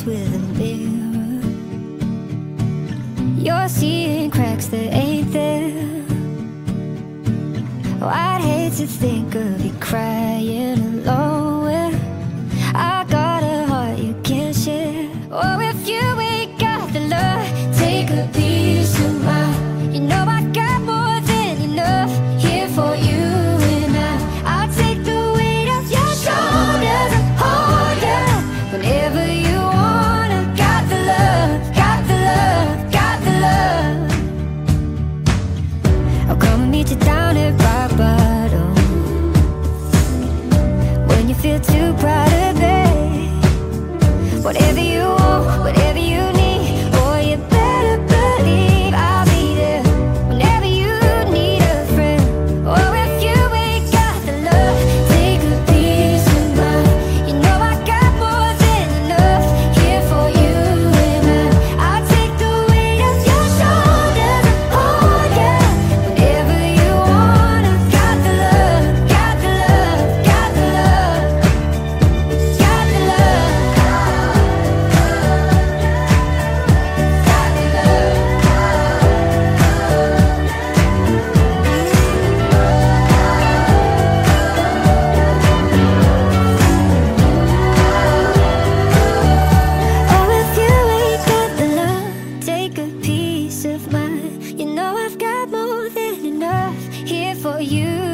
with a mirror. You're seeing cracks that ain't there. Oh, I'd hate to think of you crying alone. you down bottom. When you feel too proud of it Whatever you want, whatever take a piece of mine. You know I've got more than enough here for you.